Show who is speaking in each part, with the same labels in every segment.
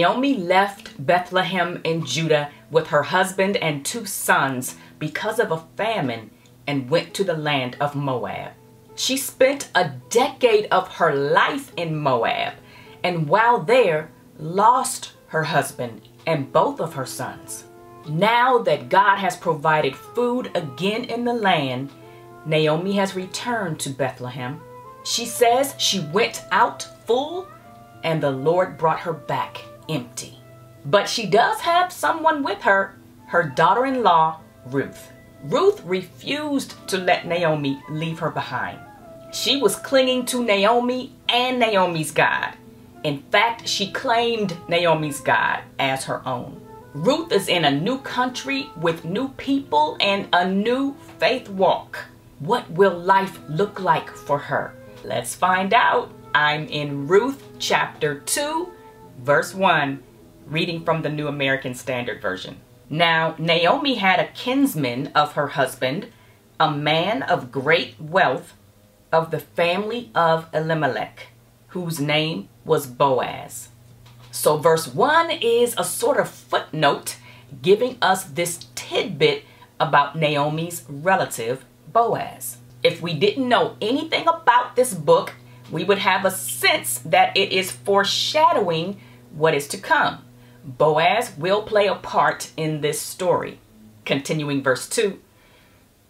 Speaker 1: Naomi left Bethlehem in Judah with her husband and two sons because of a famine and went to the land of Moab. She spent a decade of her life in Moab and while there lost her husband and both of her sons. Now that God has provided food again in the land, Naomi has returned to Bethlehem. She says she went out full and the Lord brought her back empty. But she does have someone with her, her daughter in law, Ruth. Ruth refused to let Naomi leave her behind. She was clinging to Naomi and Naomi's God. In fact, she claimed Naomi's God as her own. Ruth is in a new country with new people and a new faith walk. What will life look like for her? Let's find out. I'm in Ruth chapter 2, verse 1, reading from the New American Standard Version. Now, Naomi had a kinsman of her husband, a man of great wealth of the family of Elimelech, whose name was Boaz. So, verse 1 is a sort of footnote giving us this tidbit about Naomi's relative, Boaz. If we didn't know anything about this book, we would have a sense that it is foreshadowing what is to come. Boaz will play a part in this story. Continuing verse 2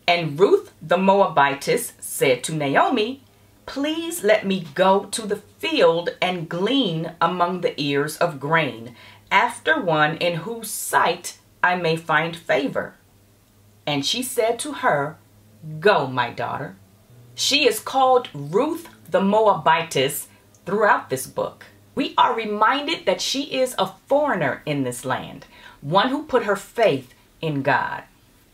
Speaker 1: And Ruth the Moabitess said to Naomi, Please let me go to the field and glean among the ears of grain, after one in whose sight I may find favor. And she said to her, Go, my daughter. She is called Ruth the Moabitess throughout this book. We are reminded that she is a foreigner in this land, one who put her faith in God.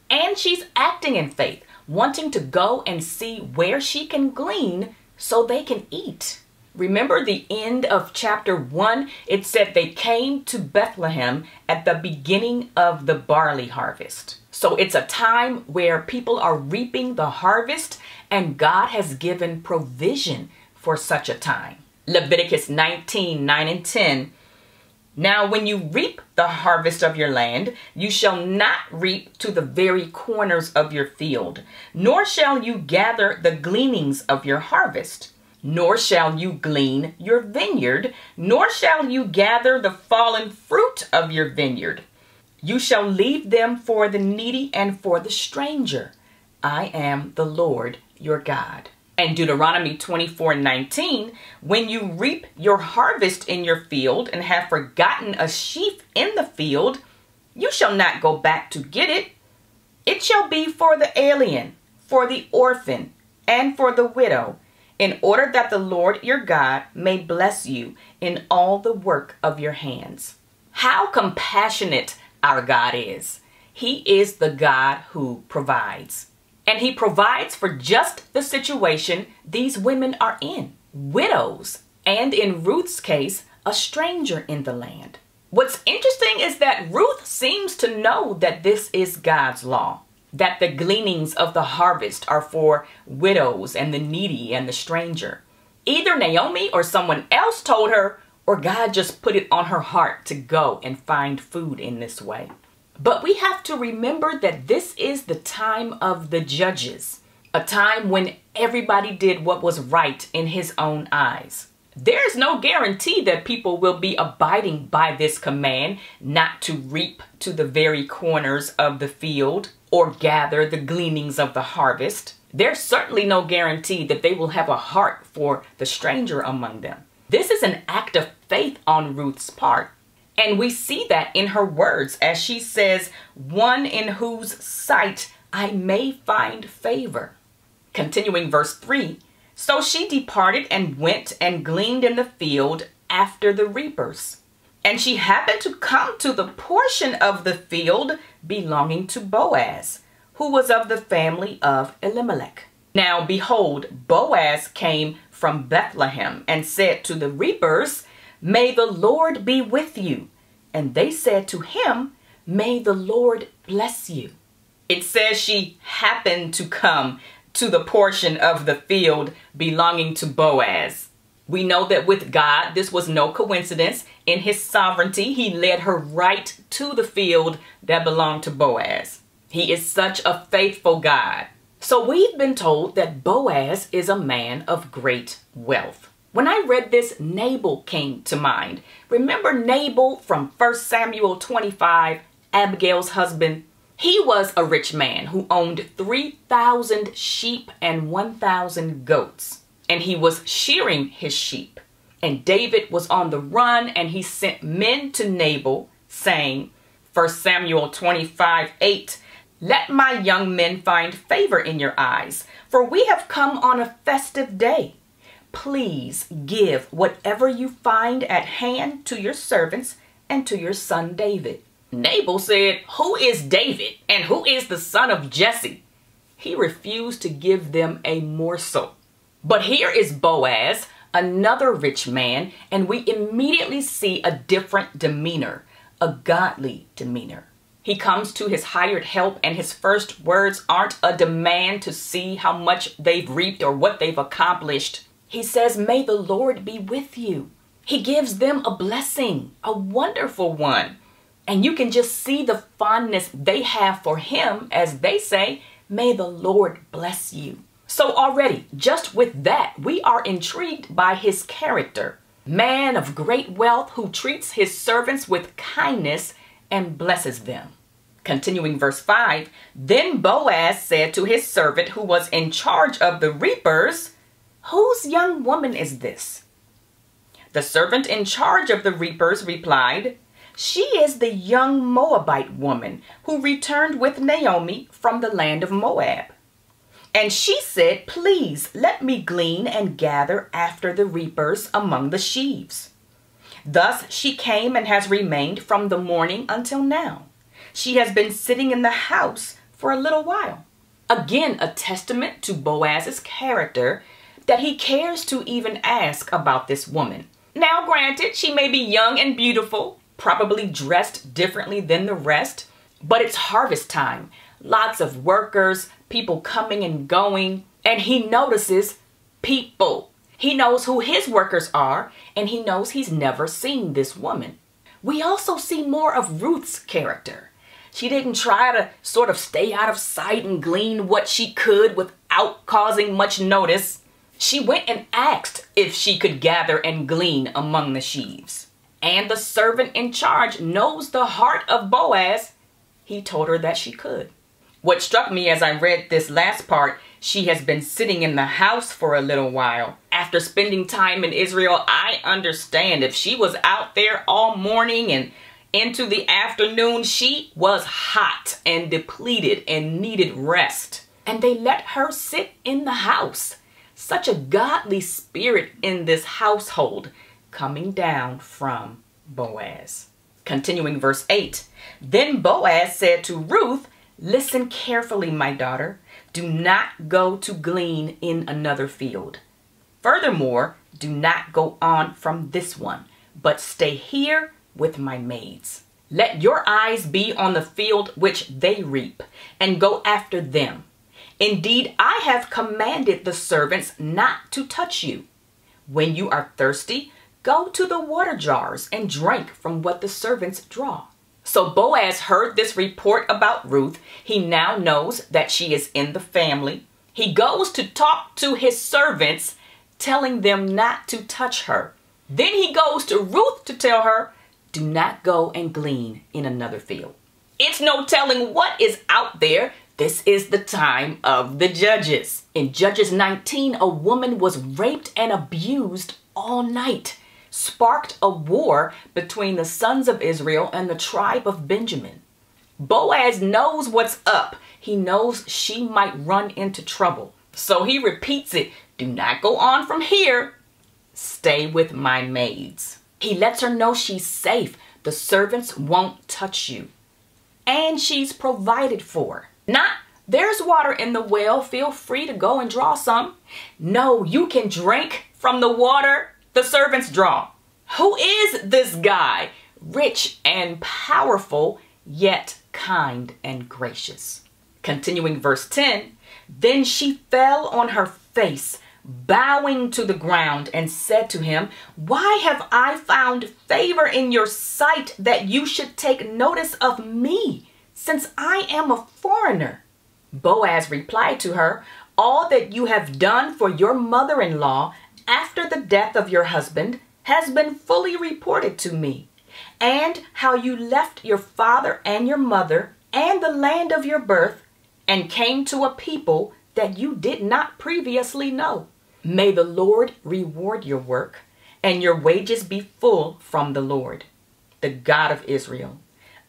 Speaker 1: And she's acting in faith, wanting to go and see where she can glean so they can eat. Remember the end of chapter 1? It said they came to Bethlehem at the beginning of the barley harvest. So it's a time where people are reaping the harvest and God has given provision for such a time. Leviticus 19 9 and 10. Now, when you reap the harvest of your land, you shall not reap to the very corners of your field, nor shall you gather the gleanings of your harvest, nor shall you glean your vineyard, nor shall you gather the fallen fruit of your vineyard. You shall leave them for the needy and for the stranger. I am the Lord your God. And Deuteronomy 24 19, when you reap your harvest in your field and have forgotten a sheaf in the field, you shall not go back to get it. It shall be for the alien, for the orphan, and for the widow, in order that the Lord your God may bless you in all the work of your hands. How compassionate our God is! He is the God who provides. And he provides for just the situation these women are in widows, and in Ruth's case, a stranger in the land. What's interesting is that Ruth seems to know that this is God's law, that the gleanings of the harvest are for widows and the needy and the stranger. Either Naomi or someone else told her, or God just put it on her heart to go and find food in this way. But we have to remember that this is the time of the judges, a time when everybody did what was right in his own eyes. There is no guarantee that people will be abiding by this command not to reap to the very corners of the field or gather the gleanings of the harvest. There's certainly no guarantee that they will have a heart for the stranger among them. This is an act of faith on Ruth's part. And we see that in her words as she says, one in whose sight I may find favor. Continuing verse 3 So she departed and went and gleaned in the field after the reapers. And she happened to come to the portion of the field belonging to Boaz, who was of the family of Elimelech. Now behold, Boaz came from Bethlehem and said to the reapers, May the Lord be with you. And they said to him, May the Lord bless you. It says she happened to come to the portion of the field belonging to Boaz. We know that with God, this was no coincidence In his sovereignty, he led her right to the field that belonged to Boaz. He is such a faithful God. So we've been told that Boaz is a man of great wealth. When I read this, Nabal came to mind. Remember Nabal from 1 Samuel 25, Abigail's husband? He was a rich man who owned 3,000 sheep and 1,000 goats, and he was shearing his sheep. And David was on the run, and he sent men to Nabal, saying, 1 Samuel 25, 8, let my young men find favor in your eyes, for we have come on a festive day. Please give whatever you find at hand to your servants and to your son David. Nabal said, Who is David and who is the son of Jesse? He refused to give them a morsel. But here is Boaz, another rich man, and we immediately see a different demeanor, a godly demeanor. He comes to his hired help, and his first words aren't a demand to see how much they've reaped or what they've accomplished. He says, May the Lord be with you. He gives them a blessing, a wonderful one. And you can just see the fondness they have for him as they say, May the Lord bless you. So, already, just with that, we are intrigued by his character. Man of great wealth who treats his servants with kindness and blesses them. Continuing verse 5 Then Boaz said to his servant who was in charge of the reapers, Whose young woman is this? The servant in charge of the reapers replied, She is the young Moabite woman who returned with Naomi from the land of Moab. And she said, Please let me glean and gather after the reapers among the sheaves. Thus she came and has remained from the morning until now. She has been sitting in the house for a little while. Again, a testament to Boaz's character that he cares to even ask about this woman. Now, granted, she may be young and beautiful, probably dressed differently than the rest, but it's harvest time. Lots of workers, people coming and going, and he notices people. He knows who his workers are, and he knows he's never seen this woman. We also see more of Ruth's character. She didn't try to sort of stay out of sight and glean what she could without causing much notice. She went and asked if she could gather and glean among the sheaves. And the servant in charge knows the heart of Boaz. He told her that she could. What struck me as I read this last part, she has been sitting in the house for a little while. After spending time in Israel, I understand if she was out there all morning and into the afternoon, she was hot and depleted and needed rest. And they let her sit in the house. Such a godly spirit in this household coming down from Boaz. Continuing verse 8 Then Boaz said to Ruth, Listen carefully, my daughter. Do not go to glean in another field. Furthermore, do not go on from this one, but stay here with my maids. Let your eyes be on the field which they reap, and go after them. Indeed, I have commanded the servants not to touch you. When you are thirsty, go to the water jars and drink from what the servants draw. So Boaz heard this report about Ruth. He now knows that she is in the family. He goes to talk to his servants, telling them not to touch her. Then he goes to Ruth to tell her, do not go and glean in another field. It's no telling what is out there. This is the time of the judges. In Judges 19, a woman was raped and abused all night sparked a war between the sons of Israel and the tribe of Benjamin. Boaz knows what's up. He knows she might run into trouble. So he repeats it Do not go on from here. Stay with my maids. He lets her know she's safe. The servants won't touch you. And she's provided for. Not there's water in the well. Feel free to go and draw some. No, you can drink from the water the servants draw. Who is this guy? Rich and powerful, yet kind and gracious. Continuing verse 10 Then she fell on her face bowing to the ground, and said to him, Why have I found favor in your sight that you should take notice of me, since I am a foreigner? Boaz replied to her, All that you have done for your mother in law after the death of your husband has been fully reported to me, and how you left your father and your mother and the land of your birth and came to a people that you did not previously know. May the Lord reward your work and your wages be full from the Lord, the God of Israel,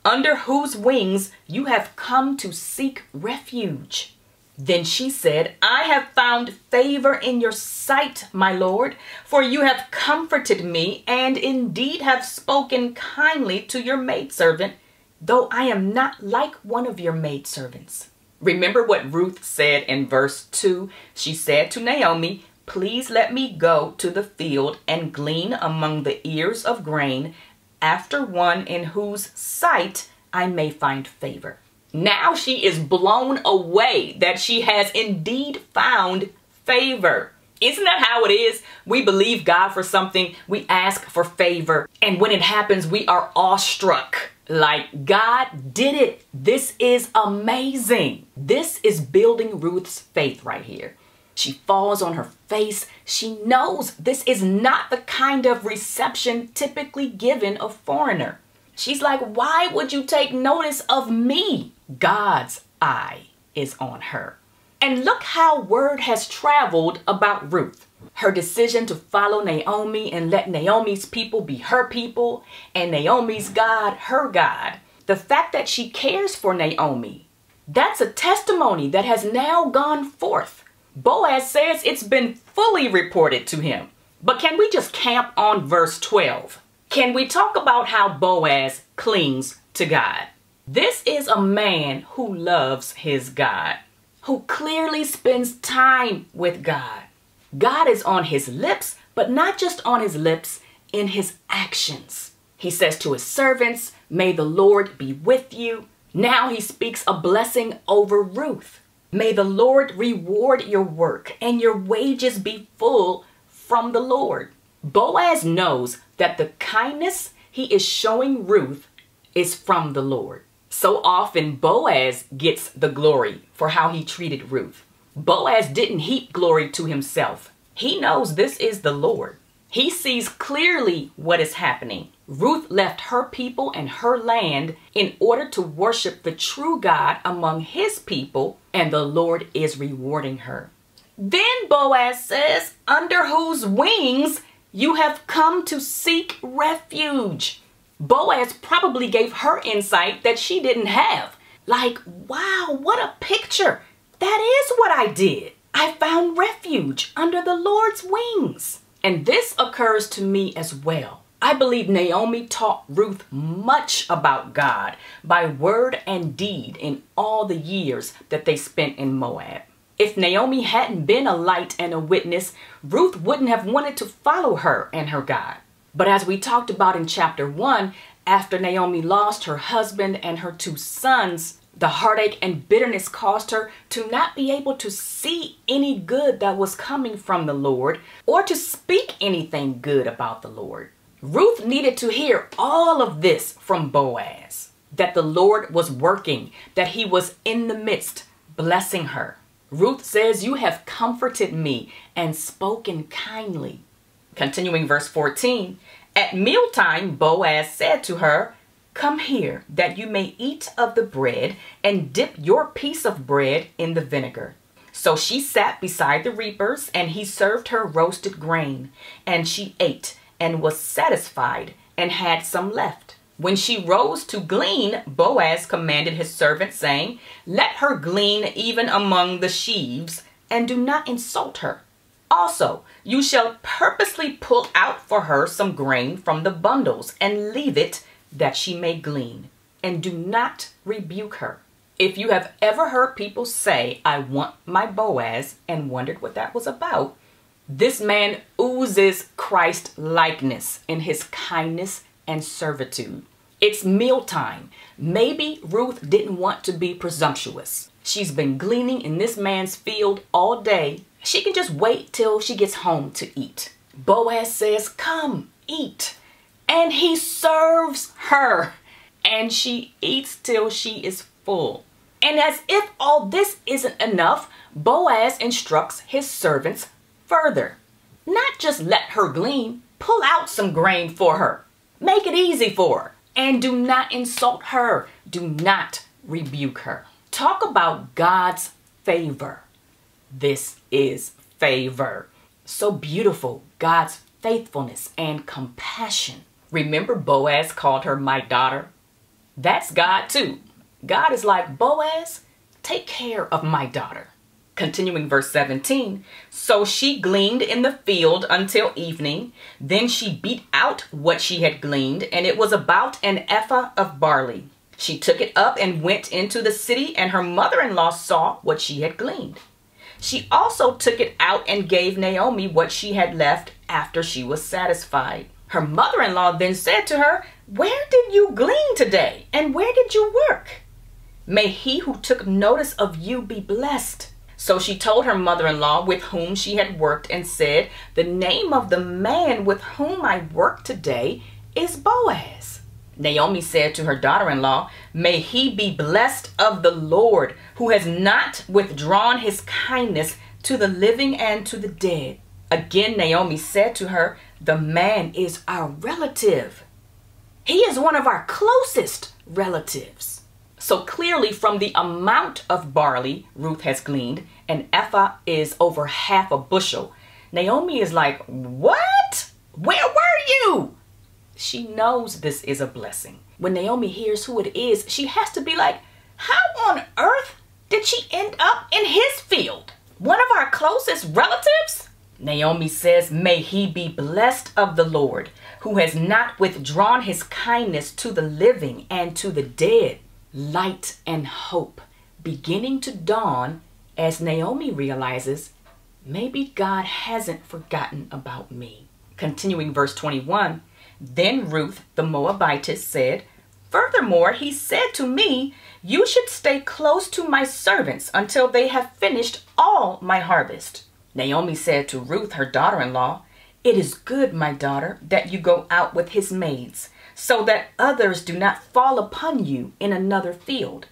Speaker 1: under whose wings you have come to seek refuge. Then she said, I have found favor in your sight, my Lord, for you have comforted me and indeed have spoken kindly to your maidservant, though I am not like one of your maidservants. Remember what Ruth said in verse 2? She said to Naomi, Please let me go to the field and glean among the ears of grain after one in whose sight I may find favor. Now she is blown away that she has indeed found favor. Isn't that how it is? We believe God for something, we ask for favor, and when it happens, we are awestruck. Like, God did it. This is amazing. This is building Ruth's faith right here. She falls on her face. She knows this is not the kind of reception typically given a foreigner. She's like, Why would you take notice of me? God's eye is on her. And look how word has traveled about Ruth. Her decision to follow Naomi and let Naomi's people be her people and Naomi's God her God. The fact that she cares for Naomi. That's a testimony that has now gone forth. Boaz says it's been fully reported to him. But can we just camp on verse 12? Can we talk about how Boaz clings to God? This is a man who loves his God, who clearly spends time with God. God is on his lips, but not just on his lips, in his actions. He says to his servants, May the Lord be with you. Now he speaks a blessing over Ruth. May the Lord reward your work and your wages be full from the Lord. Boaz knows that the kindness he is showing Ruth is from the Lord. So often Boaz gets the glory for how he treated Ruth. Boaz didn't heap glory to himself. He knows this is the Lord. He sees clearly what is happening. Ruth left her people and her land in order to worship the true God among his people, and the Lord is rewarding her. Then Boaz says, Under whose wings you have come to seek refuge. Boaz probably gave her insight that she didn't have. Like, wow, what a picture. That is what I did. I found refuge under the Lord's wings. And this occurs to me as well. I believe Naomi taught Ruth much about God by word and deed in all the years that they spent in Moab. If Naomi hadn't been a light and a witness, Ruth wouldn't have wanted to follow her and her God. But as we talked about in chapter 1, after Naomi lost her husband and her two sons, the heartache and bitterness caused her to not be able to see any good that was coming from the Lord or to speak anything good about the Lord. Ruth needed to hear all of this from Boaz that the Lord was working, that he was in the midst, blessing her. Ruth says, You have comforted me and spoken kindly. Continuing verse 14, at mealtime, Boaz said to her, Come here, that you may eat of the bread and dip your piece of bread in the vinegar. So she sat beside the reapers, and he served her roasted grain, and she ate and was satisfied and had some left. When she rose to glean, Boaz commanded his servant, saying, Let her glean even among the sheaves, and do not insult her. Also, you shall purposely pull out for her some grain from the bundles and leave it that she may glean, and do not rebuke her. If you have ever heard people say, I want my Boaz, and wondered what that was about, this man oozes Christ likeness in his kindness and servitude. It's mealtime. Maybe Ruth didn't want to be presumptuous. She's been gleaning in this man's field all day she can just wait till she gets home to eat. Boaz says, Come, eat. And he serves her. And she eats till she is full. And as if all this isn't enough, Boaz instructs his servants further. Not just let her glean, pull out some grain for her. Make it easy for her. And do not insult her. Do not rebuke her. Talk about God's favor. This is favor. So beautiful, God's faithfulness and compassion. Remember, Boaz called her my daughter? That's God too. God is like, Boaz, take care of my daughter. Continuing verse 17. So she gleaned in the field until evening. Then she beat out what she had gleaned, and it was about an ephah of barley. She took it up and went into the city, and her mother in law saw what she had gleaned. She also took it out and gave Naomi what she had left after she was satisfied. Her mother in law then said to her, Where did you glean today? And where did you work? May he who took notice of you be blessed. So she told her mother in law with whom she had worked and said, The name of the man with whom I work today is Boaz. Naomi said to her daughter in law, May he be blessed of the Lord, who has not withdrawn his kindness to the living and to the dead. Again, Naomi said to her, The man is our relative. He is one of our closest relatives. So clearly, from the amount of barley Ruth has gleaned, an ephah is over half a bushel. Naomi is like, What? Where were you? She knows this is a blessing. When Naomi hears who it is, she has to be like, How on earth did she end up in his field? One of our closest relatives? Naomi says, May he be blessed of the Lord, who has not withdrawn his kindness to the living and to the dead. Light and hope beginning to dawn as Naomi realizes, maybe God hasn't forgotten about me. Continuing verse 21, then Ruth the Moabitess said, Furthermore, he said to me, You should stay close to my servants until they have finished all my harvest. Naomi said to Ruth, her daughter in law, It is good, my daughter, that you go out with his maids, so that others do not fall upon you in another field.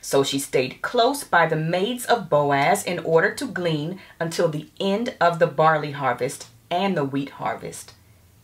Speaker 1: So she stayed close by the maids of Boaz in order to glean until the end of the barley harvest and the wheat harvest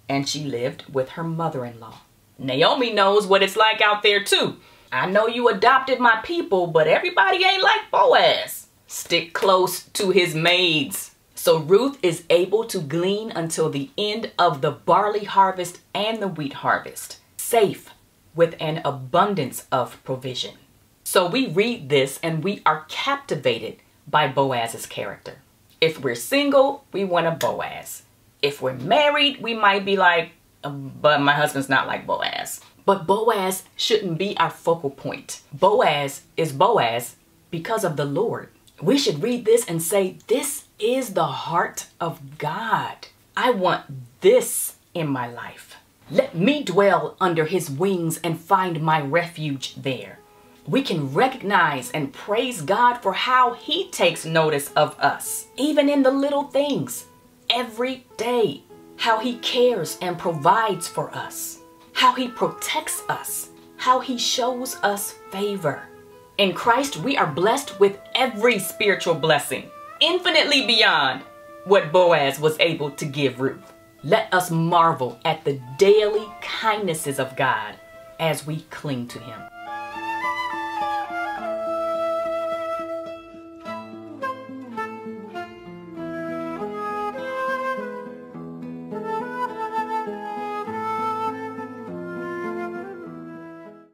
Speaker 1: and she lived with her mother-in-law. Naomi knows what it's like out there too. I know you adopted my people, but everybody ain't like Boaz. Stick close to his maids. So Ruth is able to glean until the end of the barley harvest and the wheat harvest, safe with an abundance of provision. So we read this and we are captivated by Boaz's character. If we're single, we want a Boaz. If we're married, we might be like, um, but my husband's not like Boaz. But Boaz shouldn't be our focal point. Boaz is Boaz because of the Lord. We should read this and say, This is the heart of God. I want this in my life. Let me dwell under his wings and find my refuge there. We can recognize and praise God for how he takes notice of us, even in the little things every day how he cares and provides for us, how he protects us, how he shows us favor. In Christ, we are blessed with every spiritual blessing, infinitely beyond what Boaz was able to give Ruth. Let us marvel at the daily kindnesses of God as we cling to him.